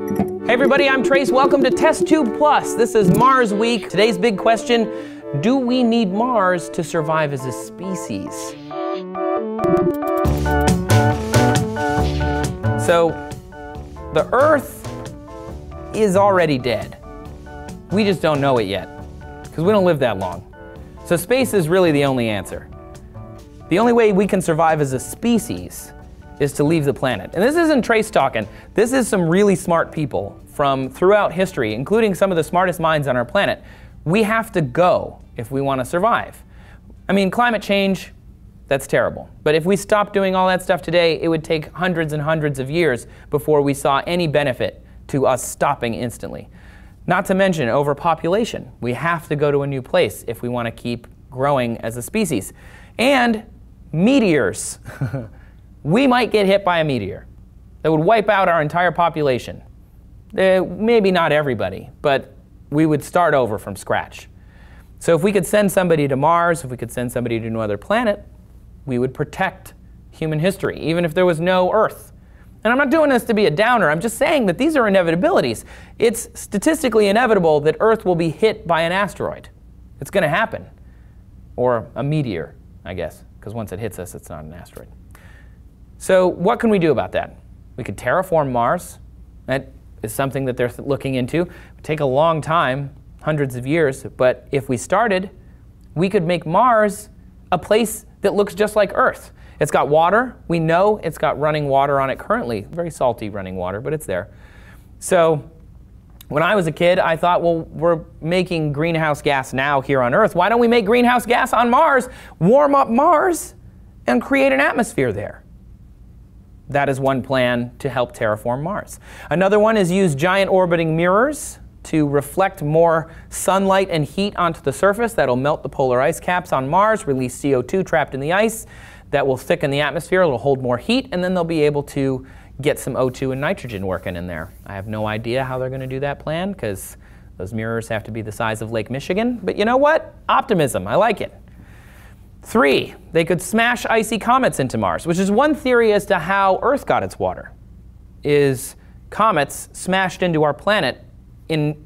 Hey everybody, I'm Trace. Welcome to Test Tube Plus. This is Mars Week. Today's big question, do we need Mars to survive as a species? So, the Earth is already dead. We just don't know it yet, because we don't live that long. So space is really the only answer. The only way we can survive as a species is to leave the planet. And this isn't Trace talking. This is some really smart people from throughout history, including some of the smartest minds on our planet. We have to go if we want to survive. I mean, climate change, that's terrible. But if we stopped doing all that stuff today, it would take hundreds and hundreds of years before we saw any benefit to us stopping instantly. Not to mention overpopulation. We have to go to a new place if we want to keep growing as a species. And meteors. we might get hit by a meteor that would wipe out our entire population. Uh, maybe not everybody, but we would start over from scratch. So if we could send somebody to Mars, if we could send somebody to another planet, we would protect human history, even if there was no Earth. And I'm not doing this to be a downer, I'm just saying that these are inevitabilities. It's statistically inevitable that Earth will be hit by an asteroid. It's going to happen. Or a meteor, I guess, because once it hits us, it's not an asteroid. So what can we do about that? We could terraform Mars. That is something that they're looking into. It would take a long time, hundreds of years, but if we started, we could make Mars a place that looks just like Earth. It's got water. We know it's got running water on it currently. Very salty running water, but it's there. So when I was a kid, I thought, well, we're making greenhouse gas now here on Earth. Why don't we make greenhouse gas on Mars, warm up Mars, and create an atmosphere there? That is one plan to help terraform Mars. Another one is use giant orbiting mirrors to reflect more sunlight and heat onto the surface. That'll melt the polar ice caps on Mars, release CO2 trapped in the ice. That will thicken the atmosphere, it'll hold more heat, and then they'll be able to get some O2 and nitrogen working in there. I have no idea how they're going to do that plan because those mirrors have to be the size of Lake Michigan. But you know what? Optimism. I like it. Three, they could smash icy comets into Mars, which is one theory as to how Earth got its water, is comets smashed into our planet in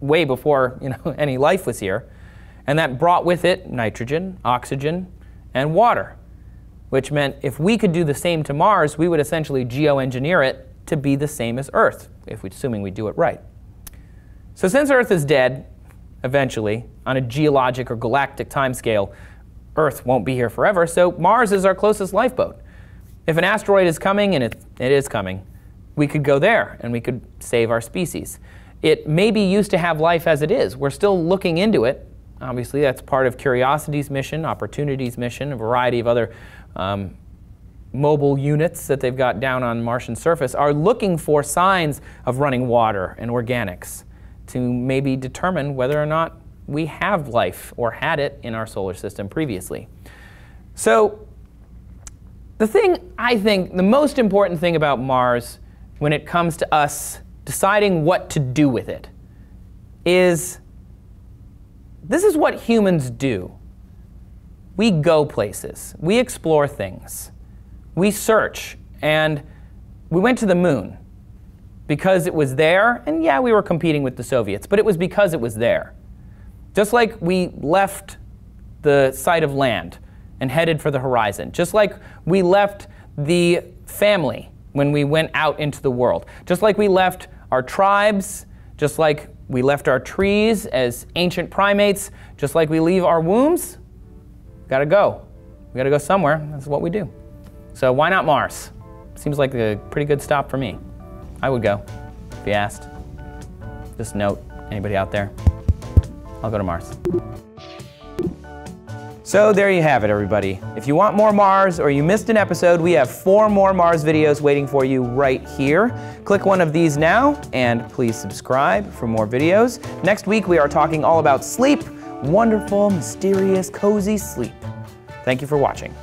way before you know, any life was here, and that brought with it nitrogen, oxygen, and water, which meant if we could do the same to Mars, we would essentially geoengineer it to be the same as Earth, if we, assuming we do it right. So since Earth is dead, eventually, on a geologic or galactic timescale, Earth won't be here forever, so Mars is our closest lifeboat. If an asteroid is coming, and it, it is coming, we could go there and we could save our species. It may be used to have life as it is. We're still looking into it. Obviously, that's part of Curiosity's mission, Opportunity's mission, a variety of other um, mobile units that they've got down on Martian surface are looking for signs of running water and organics to maybe determine whether or not we have life or had it in our solar system previously. So the thing I think, the most important thing about Mars when it comes to us deciding what to do with it is this is what humans do. We go places, we explore things, we search, and we went to the moon because it was there, and yeah, we were competing with the Soviets, but it was because it was there. Just like we left the sight of land and headed for the horizon, just like we left the family when we went out into the world, just like we left our tribes, just like we left our trees as ancient primates, just like we leave our wombs, gotta go. We gotta go somewhere. That's what we do. So why not Mars? Seems like a pretty good stop for me. I would go, if you asked. Just note, anybody out there? I'll go to Mars. So there you have it, everybody. If you want more Mars or you missed an episode, we have four more Mars videos waiting for you right here. Click one of these now and please subscribe for more videos. Next week, we are talking all about sleep, wonderful, mysterious, cozy sleep. Thank you for watching.